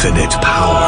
Infinite power.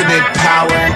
In, infinite power,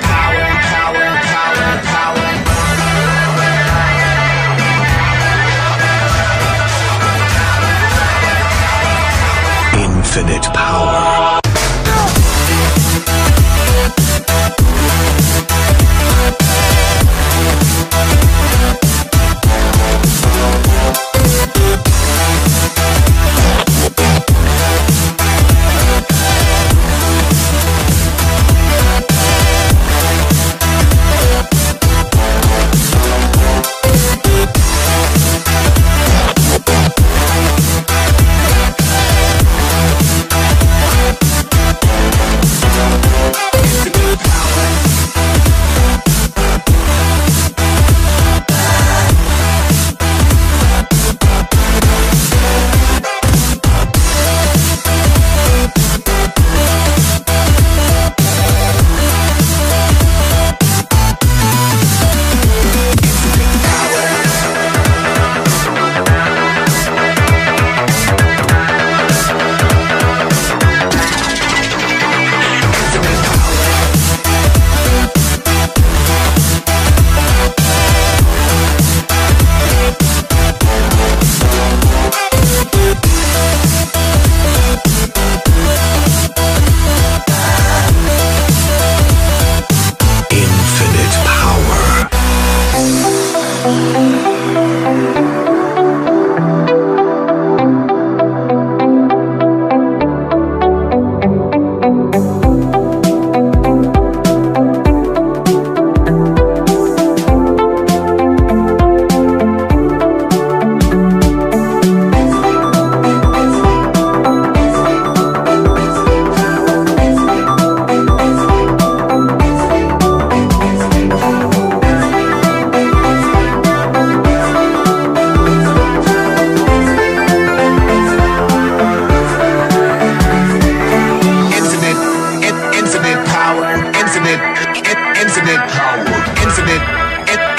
Infinite,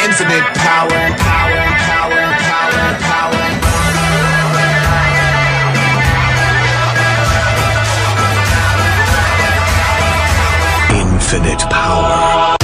infinite power, power, power, power, power. Infinite power.